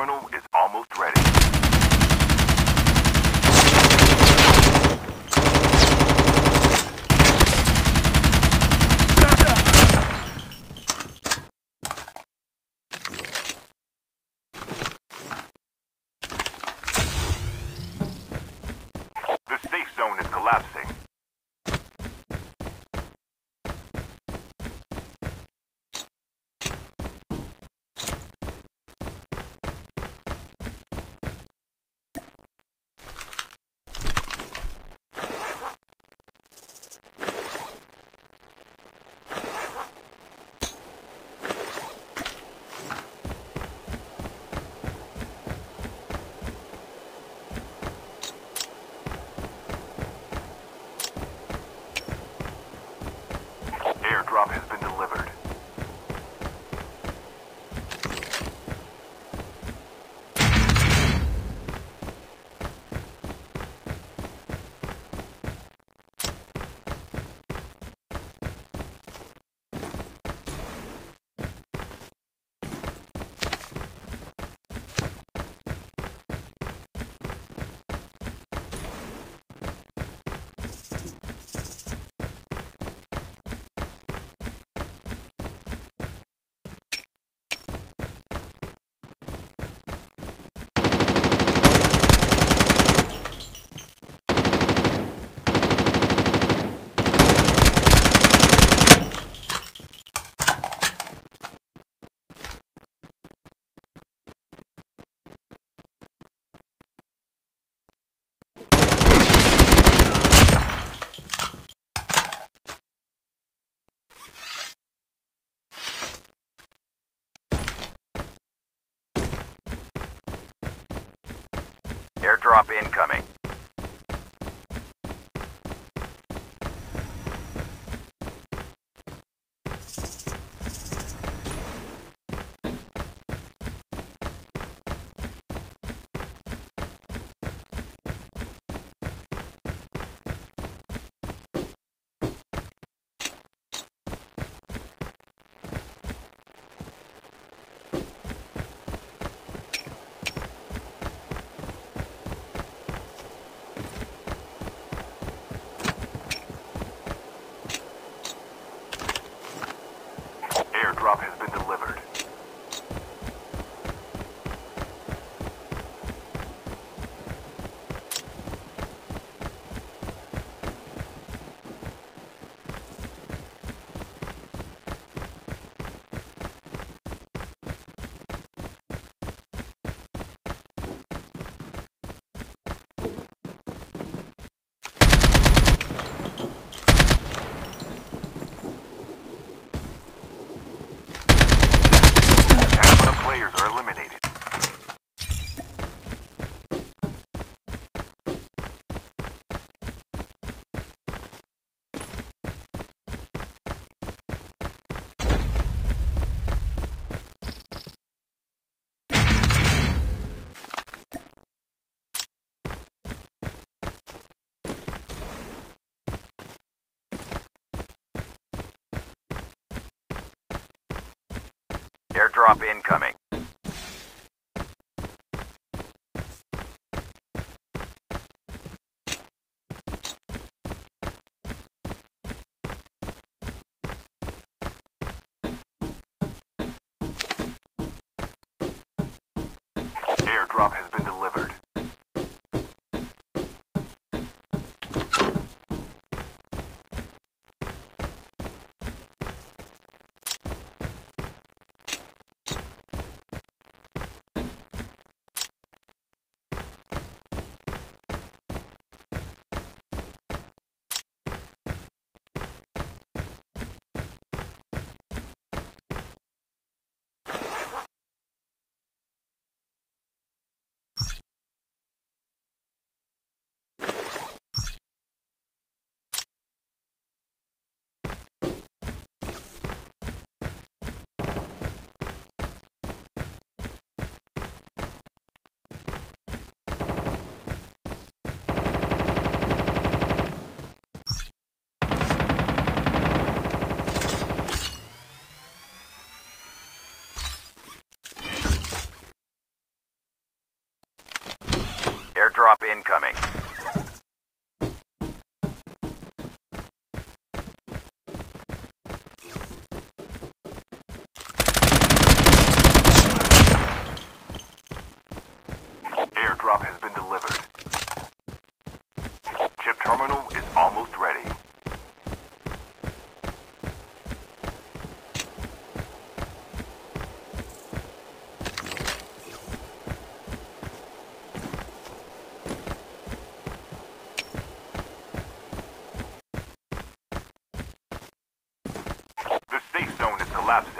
terminal is drop incoming. Airdrop incoming. Airdrop has drop incoming. collapses.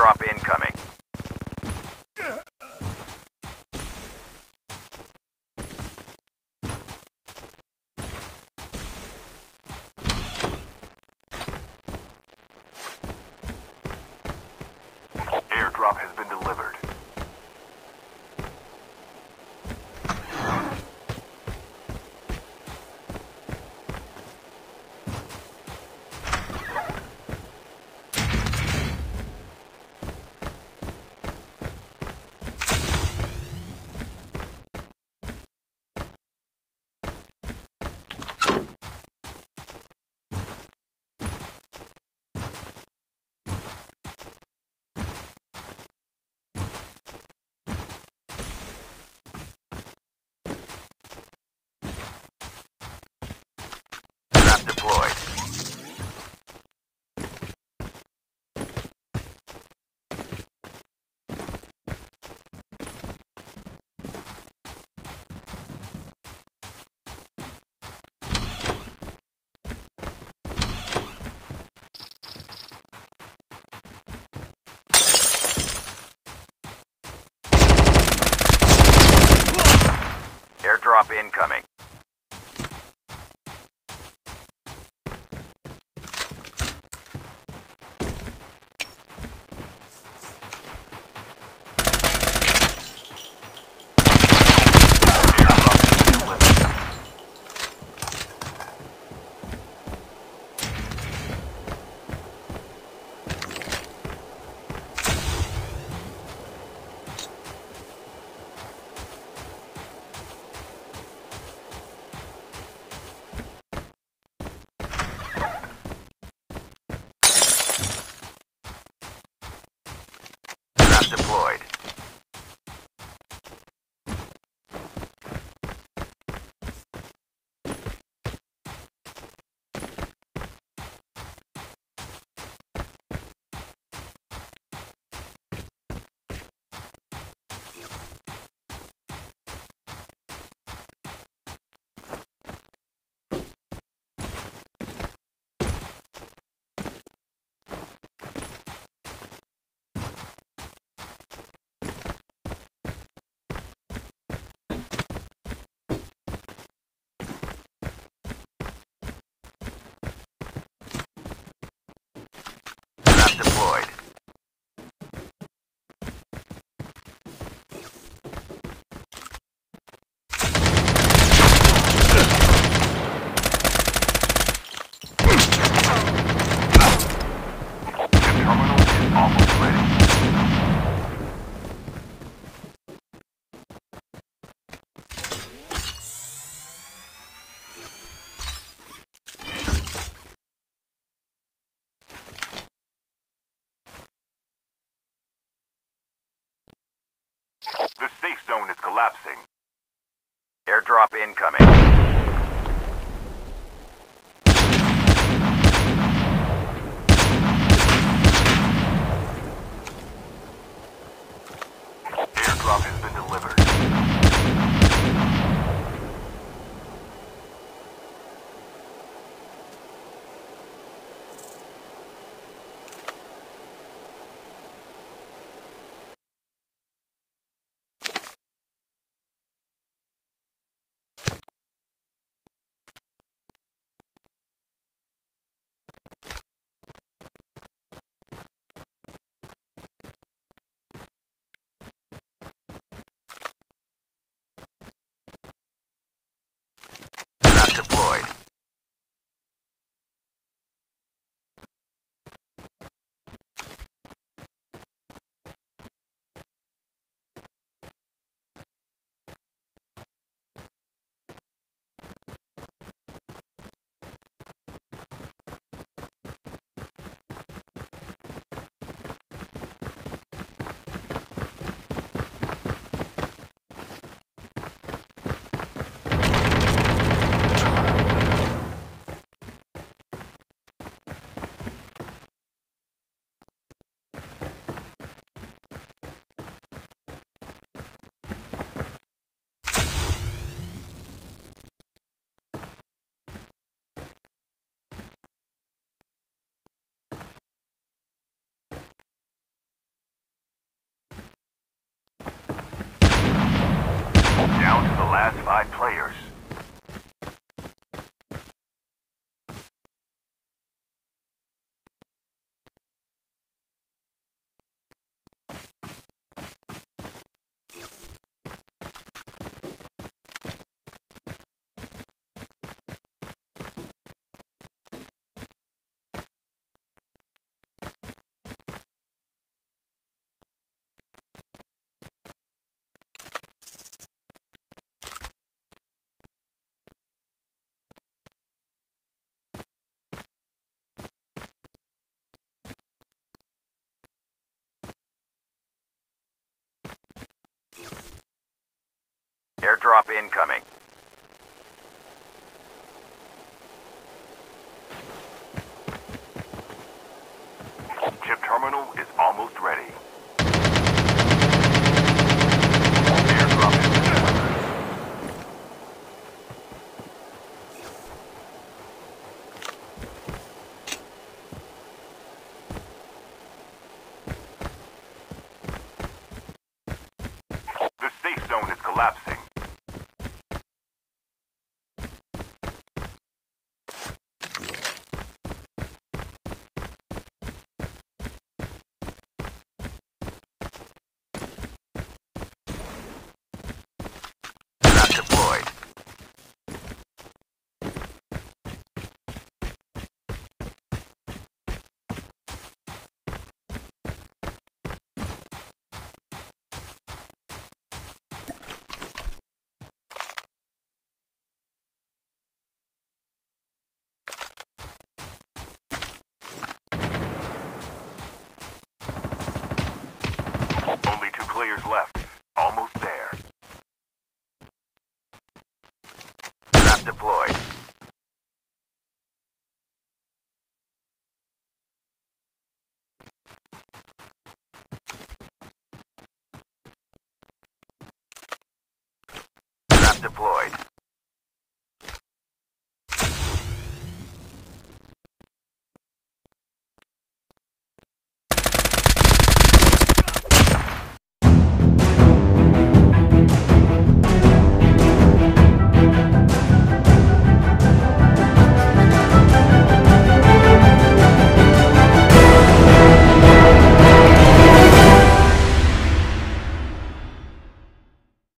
drop incoming. Airdrop incoming. Airdrop incoming. Airdrop has been Airdrop incoming.